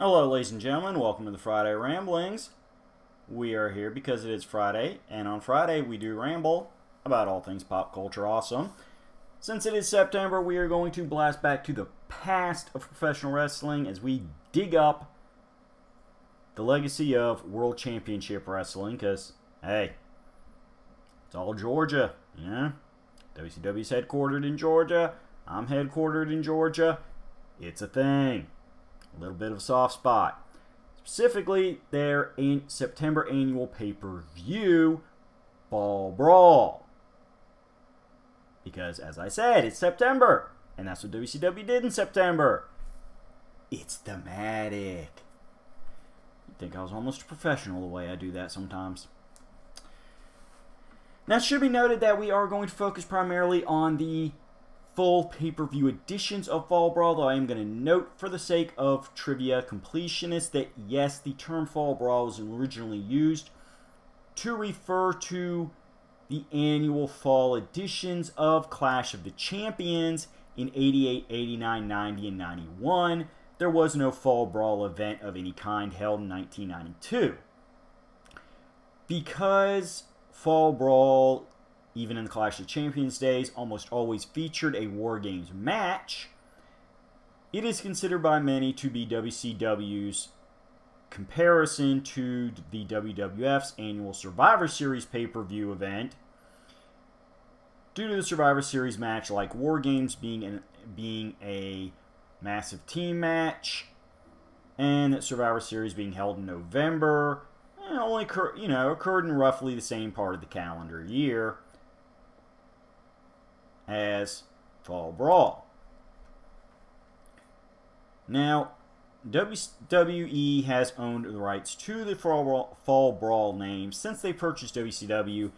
Hello, ladies and gentlemen. Welcome to the Friday Ramblings. We are here because it is Friday, and on Friday we do ramble about all things pop culture awesome. Since it is September, we are going to blast back to the past of professional wrestling as we dig up the legacy of World Championship Wrestling because, hey, it's all Georgia, you know? WCW's headquartered in Georgia. I'm headquartered in Georgia. It's a thing a little bit of a soft spot. Specifically, their September annual pay per view, Fall Brawl. Because, as I said, it's September, and that's what WCW did in September. It's thematic. You'd think I was almost a professional the way I do that sometimes. Now, it should be noted that we are going to focus primarily on the full pay-per-view editions of Fall Brawl, though I am going to note for the sake of trivia completionists that yes, the term Fall Brawl was originally used to refer to the annual fall editions of Clash of the Champions in 88, 89, 90, and 91. There was no Fall Brawl event of any kind held in 1992. Because Fall Brawl even in the Clash of Champions days, almost always featured a War Games match. It is considered by many to be WCW's comparison to the WWF's annual Survivor Series pay per view event. Due to the Survivor Series match, like War Games being, an, being a massive team match, and that Survivor Series being held in November, eh, only occur, you know occurred in roughly the same part of the calendar year as Fall Brawl. Now, WWE has owned the rights to the Fall Brawl, Fall Brawl name since they purchased WCW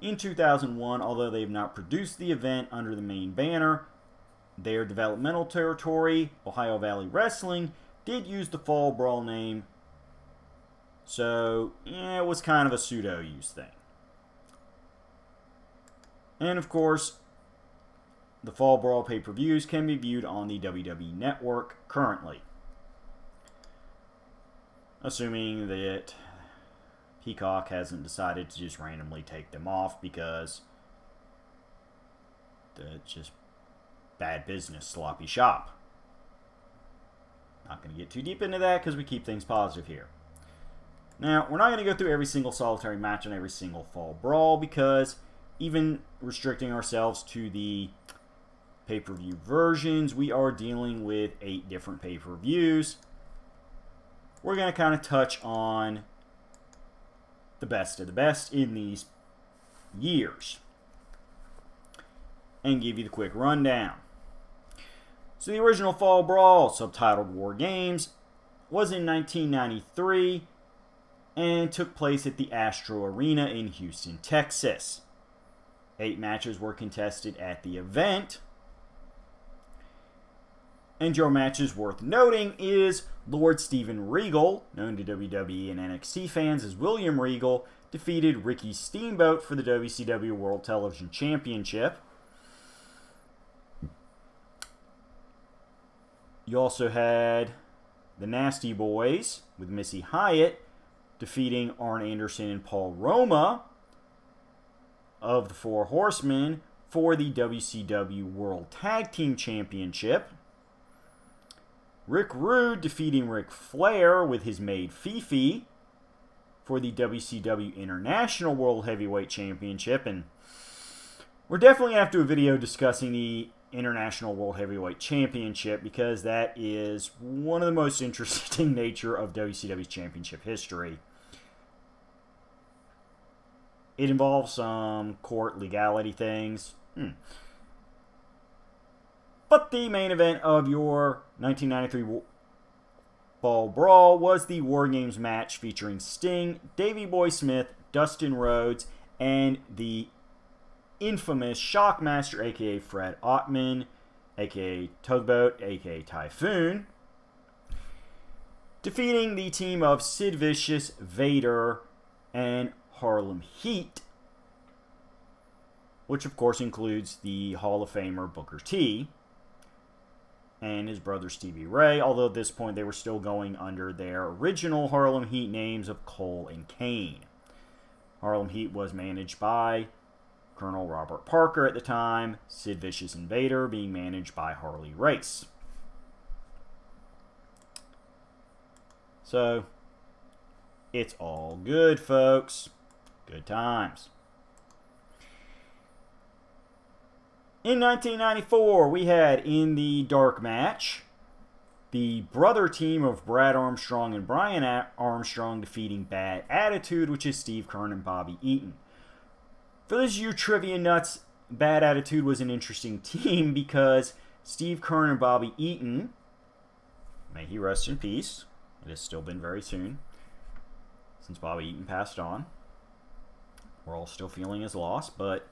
in 2001, although they have not produced the event under the main banner. Their developmental territory, Ohio Valley Wrestling, did use the Fall Brawl name, so yeah, it was kind of a pseudo use thing. And of course, the Fall Brawl pay per views can be viewed on the WWE Network currently. Assuming that Peacock hasn't decided to just randomly take them off because it's just bad business, sloppy shop. Not going to get too deep into that because we keep things positive here. Now, we're not going to go through every single solitary match and every single Fall Brawl because even restricting ourselves to the pay-per-view versions. We are dealing with eight different pay-per-views. We're going to kind of touch on the best of the best in these years and give you the quick rundown. So the original Fall Brawl, subtitled War Games, was in 1993 and took place at the Astro Arena in Houston, Texas. Eight matches were contested at the event, and your matches worth noting is Lord Steven Regal, known to WWE and NXT fans as William Regal, defeated Ricky Steamboat for the WCW World Television Championship. You also had the Nasty Boys with Missy Hyatt defeating Arn Anderson and Paul Roma of the Four Horsemen for the WCW World Tag Team Championship. Rick Rude defeating Ric Flair with his maid Fifi for the WCW International World Heavyweight Championship. And we're definitely going to have to do a video discussing the International World Heavyweight Championship because that is one of the most interesting nature of WCW's championship history. It involves some court legality things. Hmm. But the main event of your 1993 Fall Brawl was the War Games match featuring Sting, Davey Boy Smith, Dustin Rhodes, and the infamous Shockmaster, aka Fred Ottman, aka Tugboat, aka Typhoon, defeating the team of Sid Vicious, Vader, and Harlem Heat, which of course includes the Hall of Famer Booker T. and his brother Stevie Ray, although at this point they were still going under their original Harlem Heat names of Kole and Kane. Harlem Heat was managed by Colonel Robert Parker at the time, Sid Vicious and Vader being managed by Harley Race. So, it's all good, folks. Good times. In 1994, we had in the dark match the brother team of Brad Armstrong and Brian Armstrong defeating Bad Attitude, which is Steve Keirn and Bobby Eaton. For those of you trivia nuts, Bad Attitude was an interesting team because Steve Keirn and Bobby Eaton, may he rest in peace, it has still been very soon since Bobby Eaton passed on. We're all still feeling his loss, but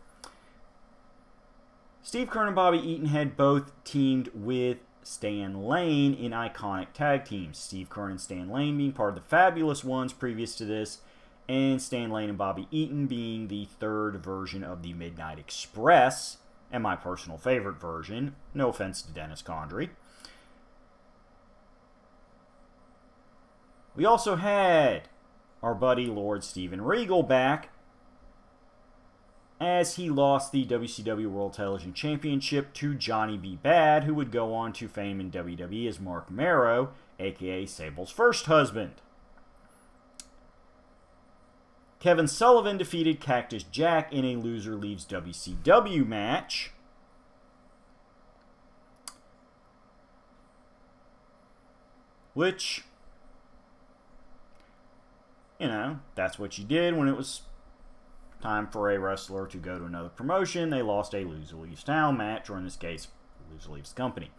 Steve Keirn and Bobby Eaton had both teamed with Stan Lane in iconic tag teams. Steve Keirn and Stan Lane being part of the Fabulous Ones previous to this, and Stan Lane and Bobby Eaton being the third version of the Midnight Express, and my personal favorite version. No offense to Dennis Condrey. We also had our buddy Lord Steven Regal back as he lost the WCW World Television Championship to Johnny B. Badd, who would go on to fame in WWE as Marc Mero, aka Sable's first husband. Kevin Sullivan defeated Cactus Jack in a loser leaves WCW match. Which, you know, that's what you did when it was time for a wrestler to go to another promotion. They lost a loser leaves town match, or in this case, loser leaves company.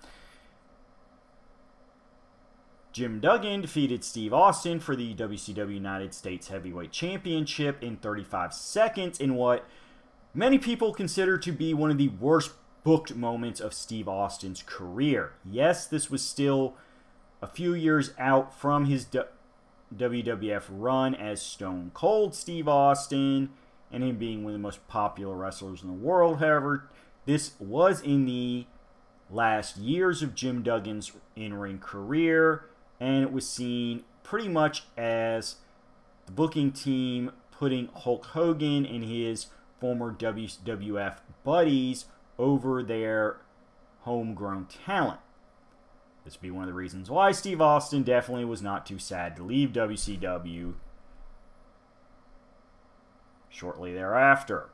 Jim Duggan defeated Steve Austin for the WCW United States Heavyweight Championship in 35 seconds in what many people consider to be one of the worst booked moments of Steve Austin's career. Yes, this was still a few years out from his WWF run as Stone Cold Steve Austin and him being one of the most popular wrestlers in the world. However, this was in the last years of Jim Duggan's in ring career and it was seen pretty much as the booking team putting Hulk Hogan and his former WWF buddies over their homegrown talent. This would be one of the reasons why Steve Austin definitely was not too sad to leave WCW shortly thereafter.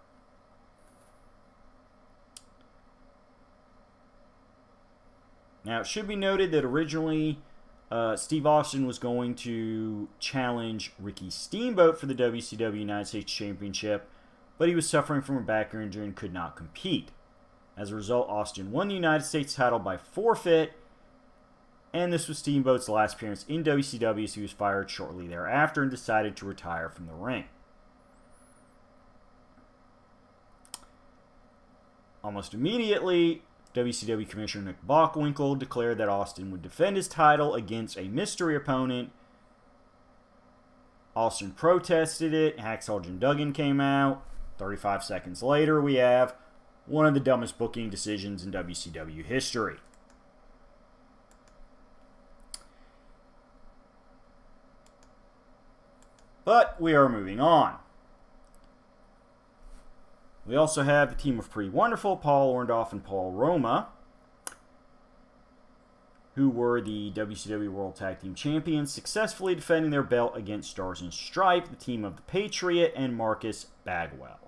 Now, it should be noted that originally uh, Steve Austin was going to challenge Ricky Steamboat for the WCW United States Championship, but he was suffering from a back injury and could not compete. As a result, Austin won the United States title by forfeit, and this was Steamboat's last appearance in WCW as he was fired shortly thereafter and decided to retire from the ring. Almost immediately, WCW Commissioner Nick Bockwinkel declared that Austin would defend his title against a mystery opponent. Austin protested it. Hacksaw Jim Duggan came out. 35 seconds later, we have one of the dumbest booking decisions in WCW history. But we are moving on. We also have the team of Pretty Wonderful, Paul Orndorff and Paul Roma, who were the WCW World Tag Team Champions, successfully defending their belt against Stars and Stripe, the team of the Patriot and Marcus Bagwell.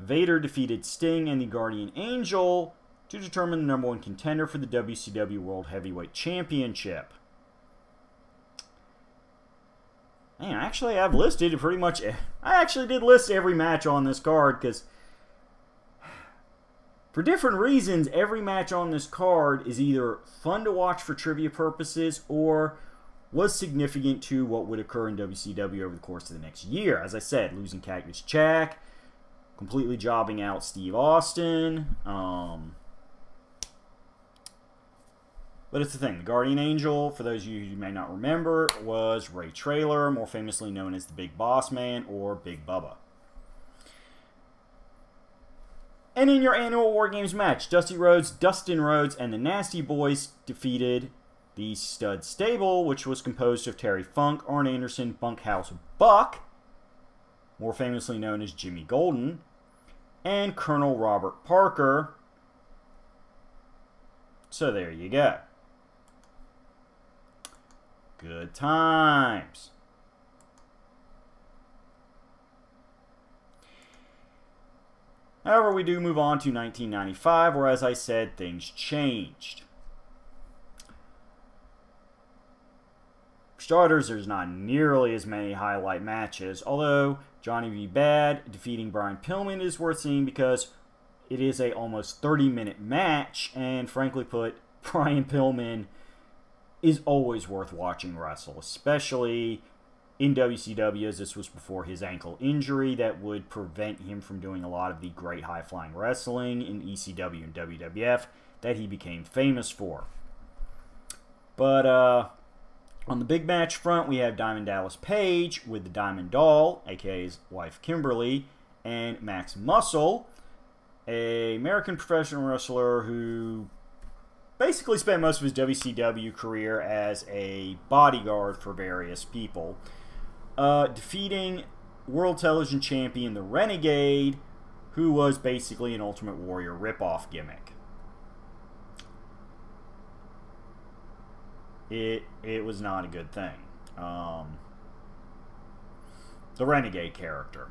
Vader defeated Sting and the Guardian Angel to determine the number one contender for the WCW World Heavyweight Championship. Man, actually, I've listed pretty much. I actually did list every match on this card because, for different reasons, every match on this card is either fun to watch for trivia purposes or was significant to what would occur in WCW over the course of the next year. As I said, losing Cactus Jack, completely jobbing out Steve Austin. Um, but it's the thing. The Guardian Angel, for those of you who may not remember, was Ray Traylor, more famously known as the Big Boss Man or Big Bubba. And in your annual War Games match, Dusty Rhodes, Dustin Rhodes, and the Nasty Boys defeated the Stud Stable, which was composed of Terry Funk, Arn Anderson, Bunkhouse Buck, more famously known as Jimmy Golden, and Colonel Robert Parker. So there you go. Good times. However, we do move on to 1995, where, as I said, things changed. starters, there's not nearly as many highlight matches, although Johnny B. Badd defeating Brian Pillman is worth seeing because it is a almost 30 minute match, and frankly put, Brian Pillman is always worth watching wrestle, especially in WCW, as this was before his ankle injury that would prevent him from doing a lot of the great high flying wrestling in ECW and WWF that he became famous for. But uh, on the big match front, we have Diamond Dallas Page with the Diamond Doll, aka his wife Kimberly, and Max Muscle, a American professional wrestler who basically spent most of his WCW career as a bodyguard for various people, uh, defeating World Television Champion the Renegade, who was basically an Ultimate Warrior ripoff gimmick. it it was not a good thing. Um, the Renegade character.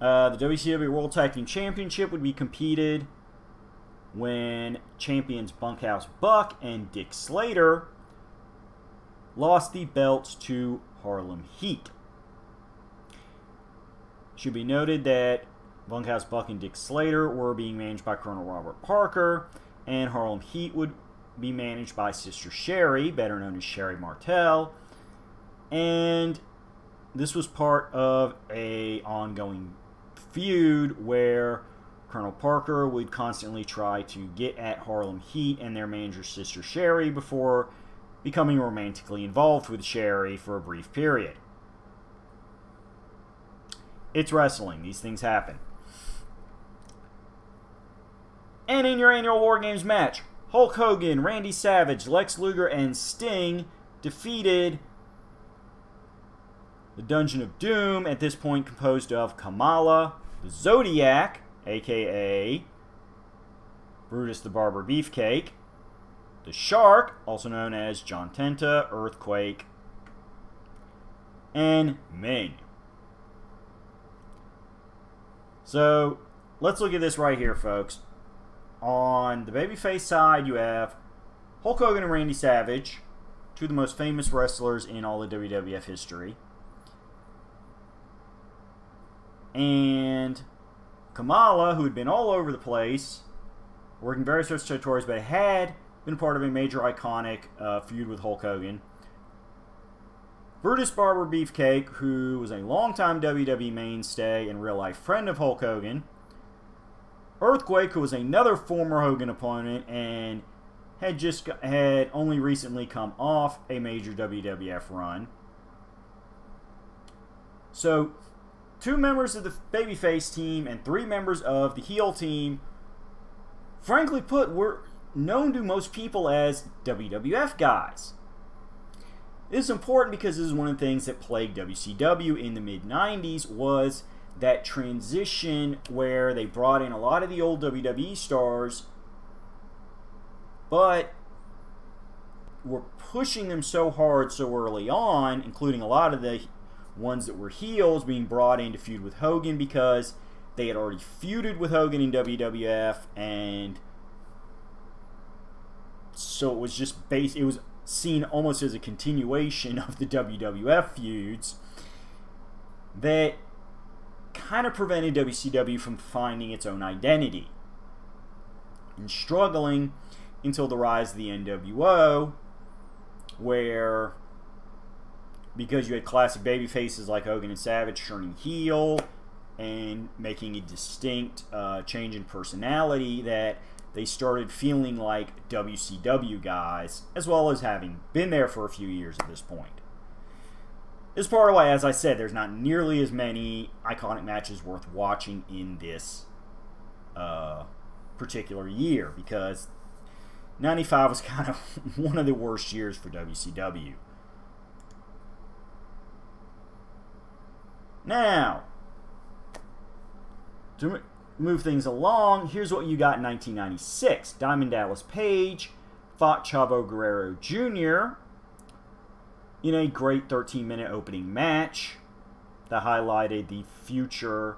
Uh, the WCW World Tag Team Championship would be competed when champions Bunkhouse Buck and Dick Slater lost the belts to Harlem Heat. Should be noted that Bunkhouse Buck and Dick Slater were being managed by Colonel Robert Parker, and Harlem Heat would be managed by Sister Sherri, better known as Sherri Martel, and this was part of a ongoing feud where Colonel Parker would constantly try to get at Harlem Heat and their manager Sister Sherri before becoming romantically involved with Sherri for a brief period. It's wrestling. These things happen. And in your annual War Games match, Hulk Hogan, Randy Savage, Lex Luger, and Sting defeated the Dungeon of Doom, at this point composed of Kamala, the Zodiac, aka Brutus the Barber Beefcake, the Shark, also known as John Tenta, Earthquake, and Ming. So, let's look at this right here, folks. On the babyface side, you have Hulk Hogan and Randy Savage, two of the most famous wrestlers in all of WWF history. And Kamala, who had been all over the place, working various territories, but had been part of a major iconic uh, feud with Hulk Hogan. Brutus Barber Beefcake, who was a longtime WWE mainstay and real life friend of Hulk Hogan Earthquake, who was another former Hogan opponent and had just had only recently come off a major WWF run. So, two members of the babyface team and three members of the heel team, frankly put, were known to most people as WWF guys. This is important because this is one of the things that plagued WCW in the mid 90s was that transition where they brought in a lot of the old WWE stars, but were pushing them so hard so early on, including a lot of the ones that were heels being brought in to feud with Hogan because they had already feuded with Hogan in WWF and so it was just base it was seen almost as a continuation of the WWF feuds that kind of prevented WCW from finding its own identity and struggling until the rise of the NWO, where because you had classic baby faces like Hogan and Savage turning heel and making a distinct uh, change in personality, that they started feeling like WCW guys, as well as having been there for a few years at this point. is part of why, as I said, there's not nearly as many iconic matches worth watching in this uh, particular year because 95 was kind of one of the worst years for WCW. Now, to move things along, here's what you got in 1996. Diamond Dallas Page fought Chavo Guerrero Jr. in a great 13 minute opening match that highlighted the future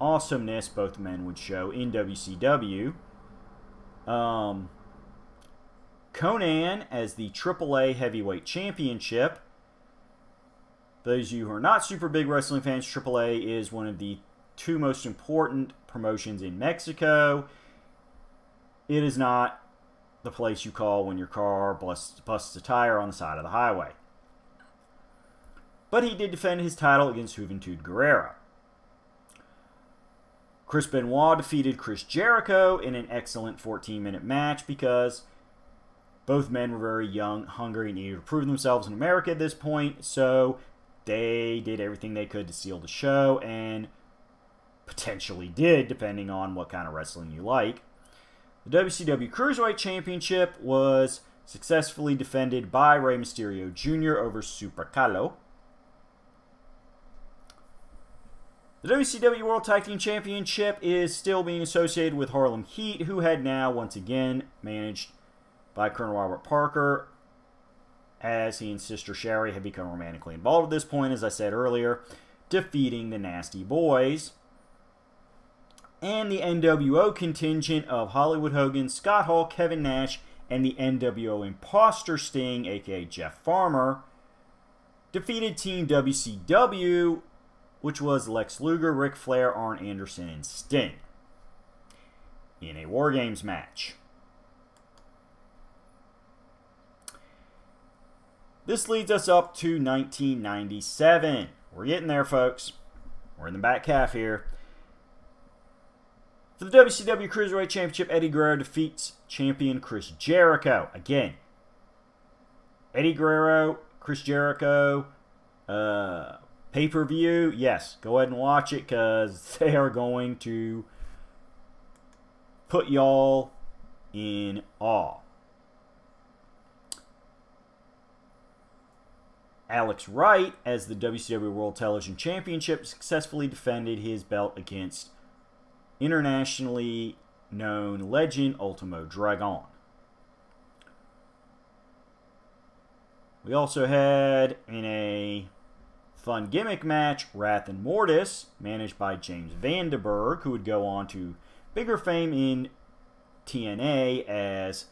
awesomeness both men would show in WCW. Um, Konnan as the AAA Heavyweight Championship. Those of you who are not super big wrestling fans, AAA is one of the two most important promotions in Mexico. It is not the place you call when your car busts, busts a tire on the side of the highway. But he did defend his title against Juventud Guerrera. Chris Benoit defeated Chris Jericho in an excellent 14 minute match because both men were very young, hungry, and eager to prove themselves in America at this point, so they did everything they could to seal the show and potentially did, depending on what kind of wrestling you like. The WCW Cruiserweight Championship was successfully defended by Rey Mysterio Jr. over Super Calo. The WCW World Tag Team Championship is still being associated with Harlem Heat, who had now once again managed by Colonel Robert Parker, as he and Sister Sherri had become romantically involved at this point, as I said earlier, defeating the Nasty Boys. And the NWO contingent of Hollywood Hogan, Scott Hall, Kevin Nash, and the NWO imposter Sting, aka Jeff Farmer, defeated Team WCW which was Lex Luger, Ric Flair, Arn Anderson, and Sting in a War Games match. This leads us up to 1997. We're getting there, folks. We're in the back half here. For the WCW Cruiserweight Championship, Eddie Guerrero defeats champion Chris Jericho. Again, Eddie Guerrero, Chris Jericho, uh, Pay per view, yes, go ahead and watch it because they are going to put y'all in awe. Alex Wright, as the WCW World Television Championship, successfully defended his belt against internationally known legend Ultimo Dragon. We also had in a fun gimmick match, Wrath and Mortis, managed by James Vandenberg, who would go on to bigger fame in TNA as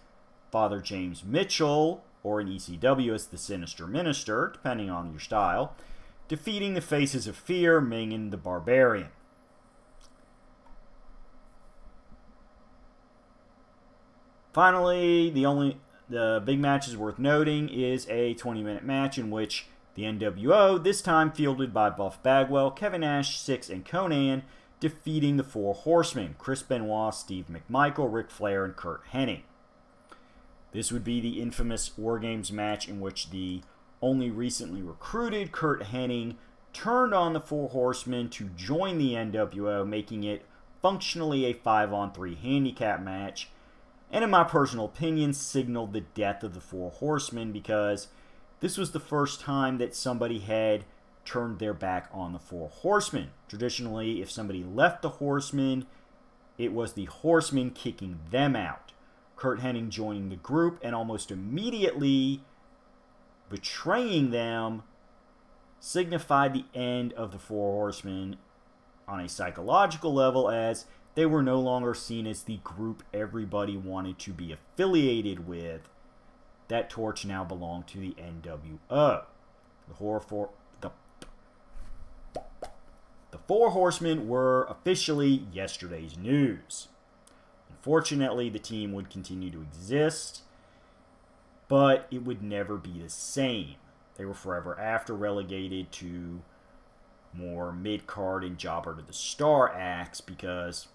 Father James Mitchell, or in ECW as the Sinister Minister, depending on your style, defeating the Faces of Fear, Ming and the Barbarian. Finally, the only the big match is worth noting is a 20 minute match in which the NWO, this time fielded by Buff Bagwell, Kevin Nash, Syxx, and Konnan, defeating the Four Horsemen Chris Benoit, Steve McMichael, Ric Flair, and Curt Hennig. This would be the infamous War Games match in which the only recently recruited Curt Hennig turned on the Four Horsemen to join the NWO, making it functionally a 5 on 3 handicap match, and in my personal opinion, signaled the death of the Four Horsemen because this was the first time that somebody had turned their back on the four horsemen. Traditionally, if somebody left the horsemen, it was the horsemen kicking them out. Curt Hennig joining the group and almost immediately betraying them signified the end of the four horsemen on a psychological level as they were no longer seen as the group everybody wanted to be affiliated with that torch now belonged to the NWO. The horror for the the four horsemen were officially yesterday's news. Unfortunately, the team would continue to exist, but it would never be the same. They were forever after relegated to more mid card and jobber to the star acts because,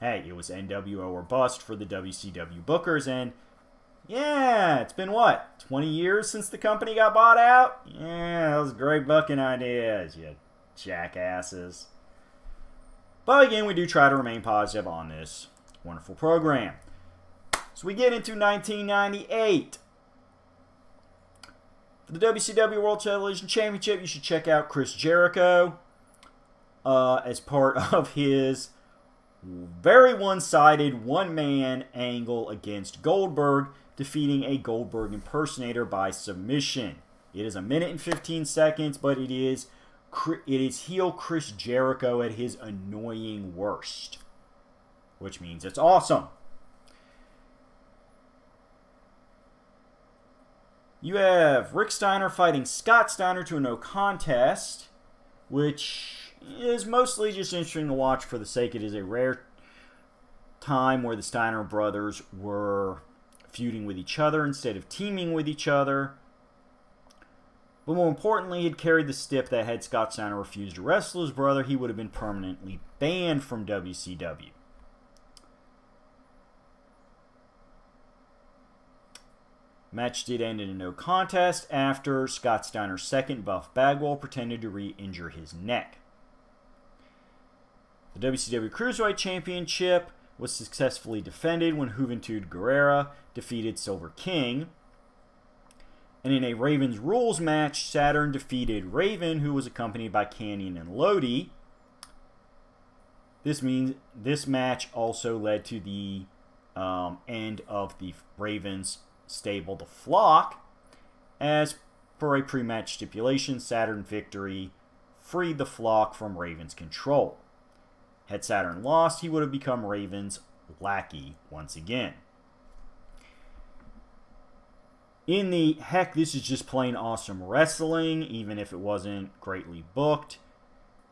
hey, it was NWO or bust for the WCW bookers, and Yeah, it's been what, 20 years since the company got bought out? Yeah, those great booking ideas, you jackasses. But again, we do try to remain positive on this wonderful program. So we get into 1998. For the WCW World Television Championship, you should check out Chris Jericho uh, as part of his very one-sided one-man angle against Goldberg, defeating a Goldberg impersonator by submission. It is a minute and 15 seconds, but it is it is heel Chris Jericho at his annoying worst, which means it's awesome. You have Rick Steiner fighting Scott Steiner to a no contest, which is mostly just interesting to watch for the sake it is a rare time where the Steiner brothers were feuding with each other instead of teaming with each other. But more importantly, he had carried the stip that had Scott Steiner refused to wrestle his brother, he would have been permanently banned from WCW. Match did end in a no contest after Scott Steiner's second Buff Bagwell pretended to re-injure his neck. The WCW Cruiserweight Championship was successfully defended when Juventud Guerrera defeated Silver King. And in a Ravens Rules match, Saturn defeated Raven, who was accompanied by Kanyon and Lodi. This means this match also led to the um, end of the Ravens stable the flock, as for a pre-match stipulation, Saturn victory freed the flock from Raven's control. Had Saturn lost, he would have become Raven's lackey once again. In the heck, this is just plain awesome wrestling, even if it wasn't greatly booked.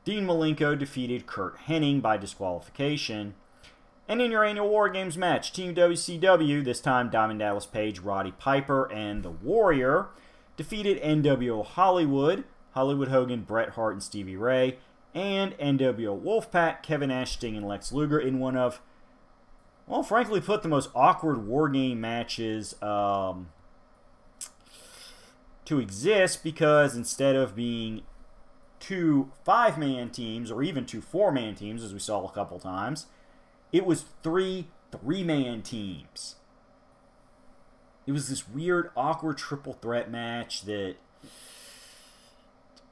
Dean Malenko defeated Curt Hennig by disqualification. And in your annual War Games match, Team WCW, this time Diamond Dallas Page, Roddy Piper, and The Warrior, defeated NWO Hollywood, Hollywood Hogan, Bret Hart, and Stevie Ray, and NWO Wolfpack, Kevin Nash, Sting, and Lex Luger in one of, well, frankly put, the most awkward War Game matches um, to exist because instead of being two five-man teams or even two four-man teams, as we saw a couple times, it was three three man teams. It was this weird, awkward triple threat match that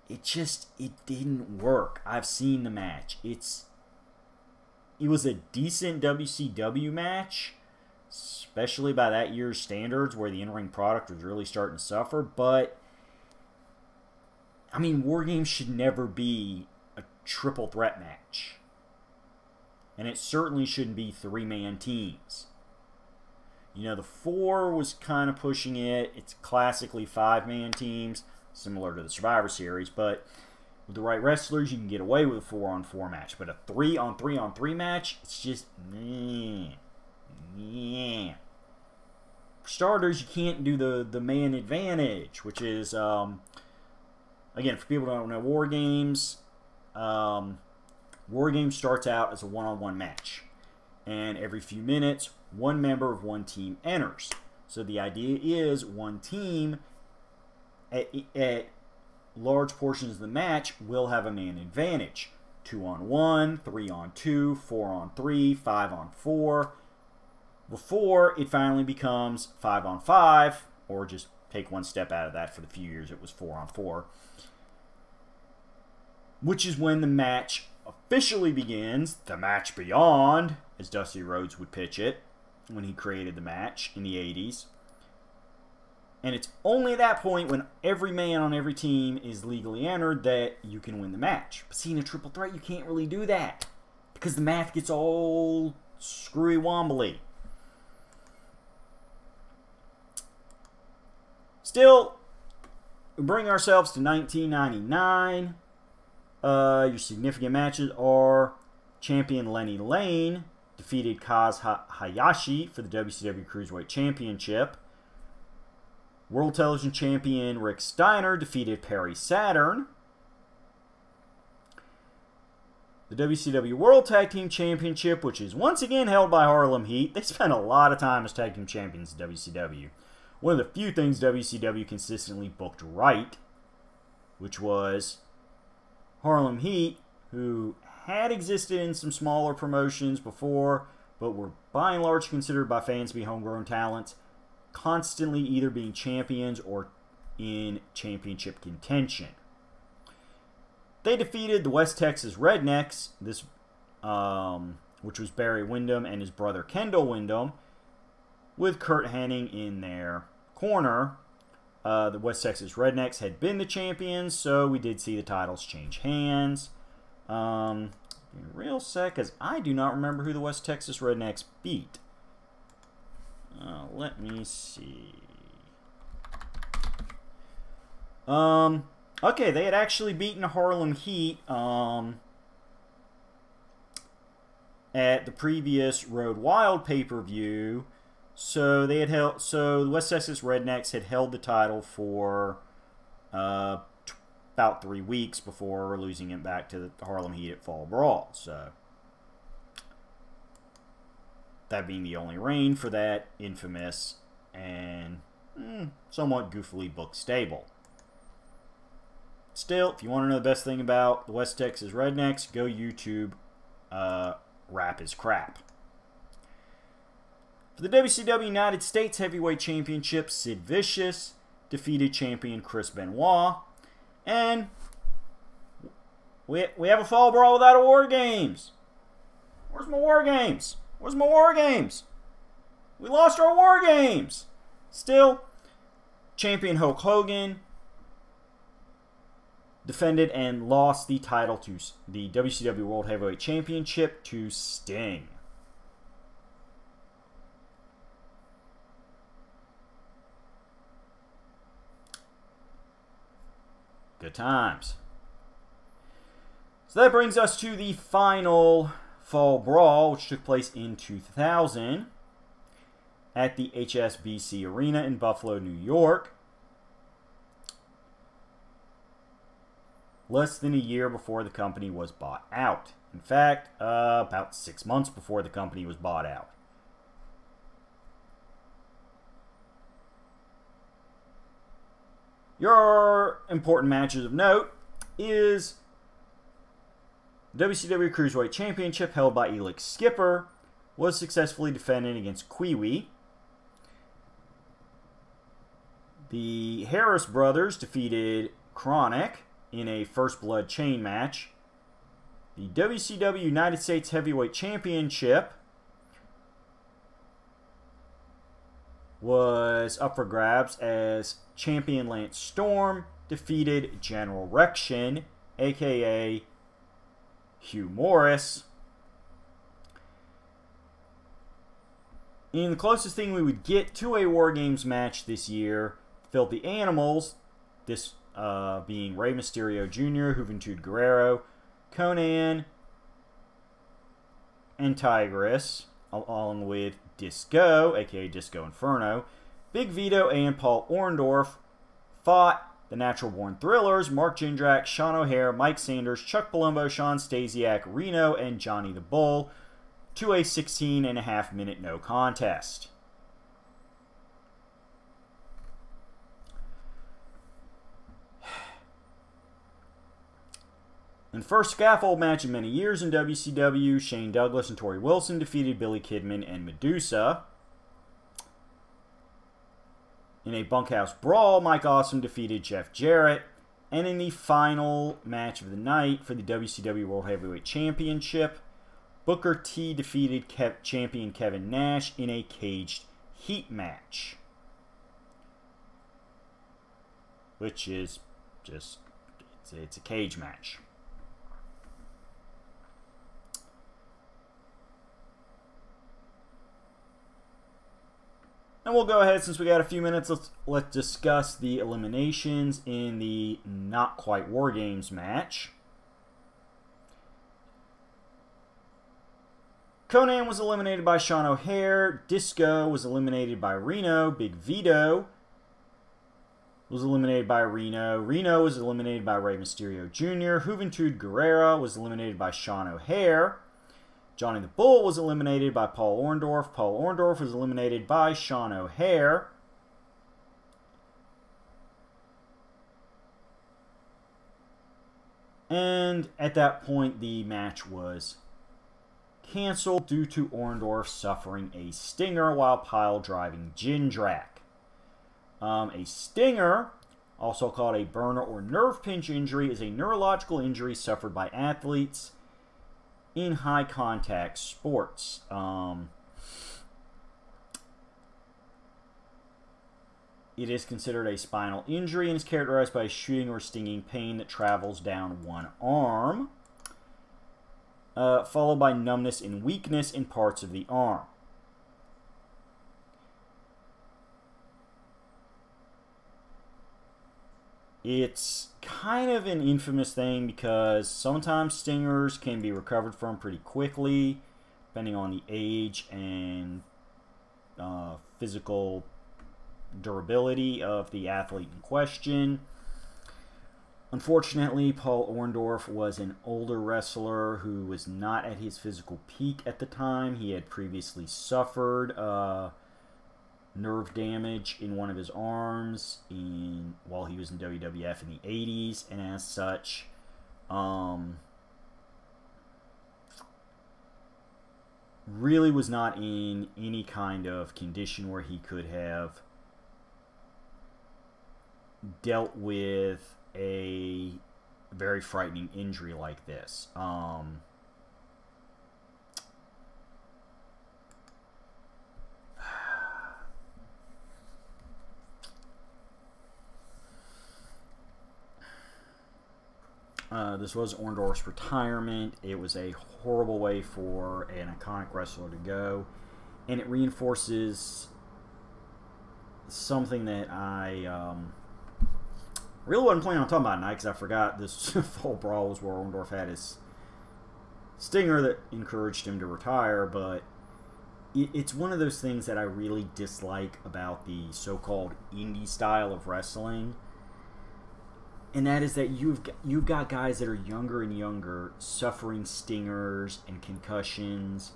it just it didn't work. I've seen the match. It's it was a decent WCW match, especially by that year's standards where the in-ring product was really starting to suffer, but I mean, War Games should never be a triple threat match and it certainly shouldn't be three man teams. You know, the four was kind of pushing it. It's classically five man teams, similar to the Survivor Series, but with the right wrestlers, you can get away with a four on four match. But a three on three on three match, it's just, yeah. For starters, you can't do the, the man advantage, which is, um, again, for people who don't know War Games, um, War Game starts out as a one-on-one match, and every few minutes, one member of one team enters. So the idea is one team at, at large portions of the match will have a man advantage. Two on one, three on two, four on three, five on four. Before it finally becomes five on five, or just take one step out of that for the few years it was four on four. Which is when the match officially begins the match beyond, as Dusty Rhodes would pitch it when he created the match in the 80s. And it's only at that point when every man on every team is legally entered that you can win the match. But see, in a triple threat, you can't really do that because the math gets all screwy wombly. Still, bring ourselves to 1999. Uh, your significant matches are champion Lenny Lane defeated Kaz Hayashi for the WCW Cruiserweight Championship. World Television Champion Rick Steiner defeated Perry Saturn. the WCW World Tag Team Championship, which is once again held by Harlem Heat. They spent a lot of time as tag team champions in WCW. One of the few things WCW consistently booked right, which was Harlem Heat, who had existed in some smaller promotions before, but were by and large considered by fans to be homegrown talents, constantly either being champions or in championship contention. They defeated the West Texas Rednecks, this, um, which was Barry Windham and his brother Kendall Windham, with Curt Hennig in their corner. Uh, the West Texas Rednecks had been the champions, so we did see the titles change hands. Um, real sec, because I do not remember who the West Texas Rednecks beat. Uh, let me see. Um, okay, they had actually beaten Harlem Heat um, at the previous Road Wild pay per view. So they had held. So the West Texas Rednecks had held the title for uh, about three weeks before losing it back to the Harlem Heat at Fall Brawl. So that being the only reign for that infamous and mm, somewhat goofily booked stable. Still, if you want to know the best thing about the West Texas Rednecks, go YouTube uh, Rap is Crap. For the WCW United States Heavyweight Championship, Sid Vicious defeated champion Chris Benoit. And we, we have a fall brawl without a War Games. Where's my War Games? Where's my War Games? We lost our War Games. Still, champion Hulk Hogan defended and lost the title to the WCW World Heavyweight Championship to Sting. Good times. So that brings us to the final Fall Brawl, which took place in 2000 at the HSBC Arena in Buffalo, New York. less than a year before the company was bought out. In fact, uh, about six months before the company was bought out. Your important matches of note is WCW Cruiserweight Championship held by Elix Skipper was successfully defended against Kwee The Harris brothers defeated Kronik in a First Blood chain match. The WCW United States Heavyweight Championship was up for grabs as champion Lance Storm defeated General Rection, aka Hugh Morris. In the closest thing we would get to a War Games match this year, Filthy Animals, this uh, being Rey Mysterio Jr., Juventud Guerrera, Konnan, and Tygress, along with Disco, aka Disco Inferno, Big Vito, and Paul Orndorff fought the Natural Born Thrillers, Mark Jindrak, Sean O'Haire, Mike Sanders, Chuck Palumbo, Shawn Stasiak, Reno, and Johnny the Bull to a 16 and a half minute no contest. In first scaffold match in many years in WCW, Shane Douglas and Torrie Wilson defeated Billy Kidman and Medusa. In a bunkhouse brawl, Mike Awesome defeated Jeff Jarrett. And in the final match of the night for the WCW World Heavyweight Championship, Booker T defeated Kev champion Kevin Nash in a caged heat match. Which is just, it's, it's a cage match. And we'll go ahead, since we got a few minutes, let's, let's discuss the eliminations in the Not Quite War Games match. Konnan was eliminated by Sean O'Haire. Disco was eliminated by Reno. Big Vito was eliminated by Reno. Reno was eliminated by Rey Mysterio Jr. Juventud Guerrera was eliminated by Sean O'Haire. Johnny the Bull was eliminated by Paul Orndorff. Paul Orndorff was eliminated by Sean O'Haire. And at that point, the match was canceled due to Orndorff suffering a stinger while pile driving Jindrak. Um, a stinger, also called a burner or nerve pinch injury, is a neurological injury suffered by athletes in high contact sports. Um, it is considered a spinal injury and is characterized by shooting or stinging pain that travels down one arm, uh, followed by numbness and weakness in parts of the arm. It's kind of an infamous thing because sometimes stingers can be recovered from pretty quickly, depending on the age and uh, physical durability of the athlete in question. Unfortunately, Paul Orndorff was an older wrestler who was not at his physical peak at the time. He had previously suffered uh, nerve damage in one of his arms in while he was in WWF in the 80s, and as such, um, really was not in any kind of condition where he could have dealt with a very frightening injury like this. Um, Uh, this was Orndorff's retirement. It was a horrible way for an iconic wrestler to go, and it reinforces something that I um, really wasn't planning on talking about tonight because I forgot this Fall Brawl was where Orndorff had his stinger that encouraged him to retire, but it, it's one of those things that I really dislike about the so-called indie style of wrestling and that is that you've got, you've got guys that are younger and younger suffering stingers and concussions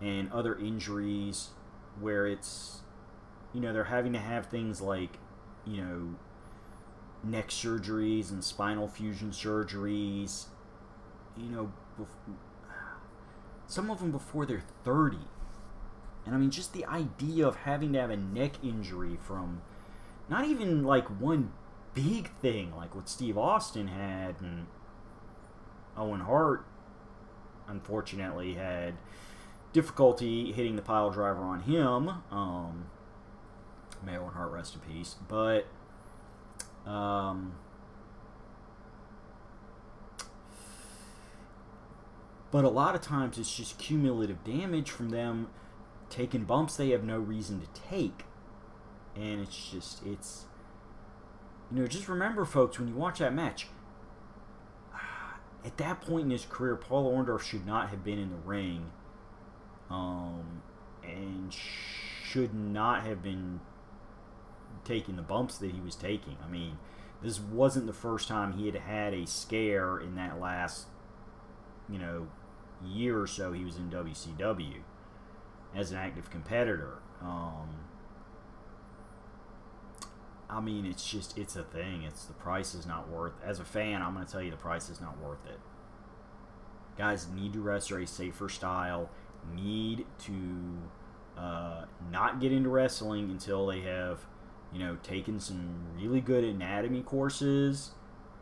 and other injuries where it's you know they're having to have things like you know neck surgeries and spinal fusion surgeries you know some of them before they're 30 and i mean just the idea of having to have a neck injury from not even like one big thing, like what Steve Austin had, and Owen Hart, unfortunately, had difficulty hitting the pile driver on him. Um, may Owen Hart rest in peace. But, um, but a lot of times it's just cumulative damage from them taking bumps they have no reason to take. And it's just, it's you know, just remember, folks, when you watch that match, at that point in his career, Paul Orndorff should not have been in the ring, um, and should not have been taking the bumps that he was taking. I mean, this wasn't the first time he had had a scare in that last, you know, year or so he was in WCW as an active competitor. Um, I mean, it's just it's a thing. It's the price is not worth. As a fan, I'm going to tell you the price is not worth it. Guys need to wrestle a safer style. Need to uh, not get into wrestling until they have, you know, taken some really good anatomy courses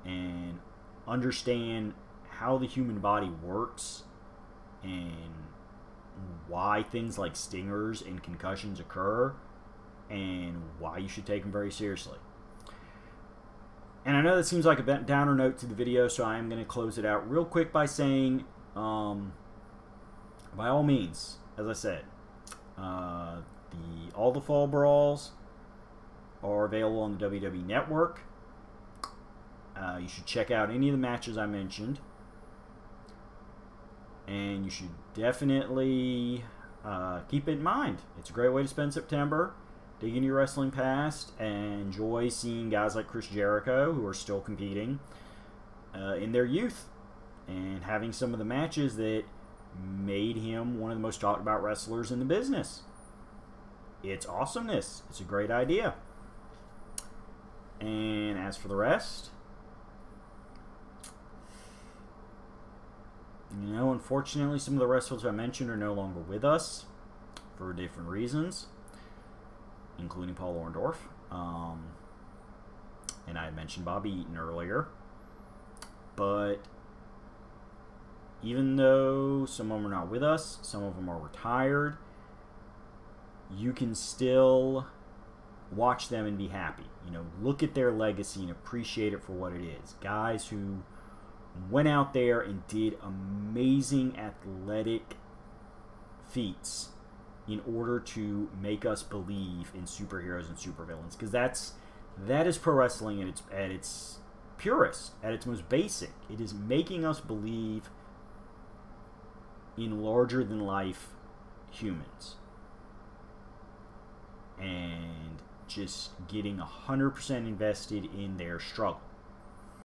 and understand how the human body works and why things like stingers and concussions occur and why you should take them very seriously. And I know that seems like a downer note to the video, so I am going to close it out real quick by saying, um, by all means, as I said, uh, the all the fall brawls are available on the WWE Network. Uh, you should check out any of the matches I mentioned, and you should definitely uh, keep it in mind. It's a great way to spend September. Dig into your wrestling past and enjoy seeing guys like Chris Jericho, who are still competing uh, in their youth, and having some of the matches that made him one of the most talked about wrestlers in the business. It's awesomeness. It's a great idea. And as for the rest, you know, unfortunately, some of the wrestlers I mentioned are no longer with us for different reasons, including Paul Orndorff. Um, and I mentioned Bobby Eaton earlier. But even though some of them are not with us, some of them are retired, you can still watch them and be happy. You know, look at their legacy and appreciate it for what it is. Guys who went out there and did amazing athletic feats in order to make us believe in superheroes and supervillains because that's that is pro wrestling at its at its purest, at its most basic. It is making us believe in larger than life humans and just getting 100% invested in their struggle.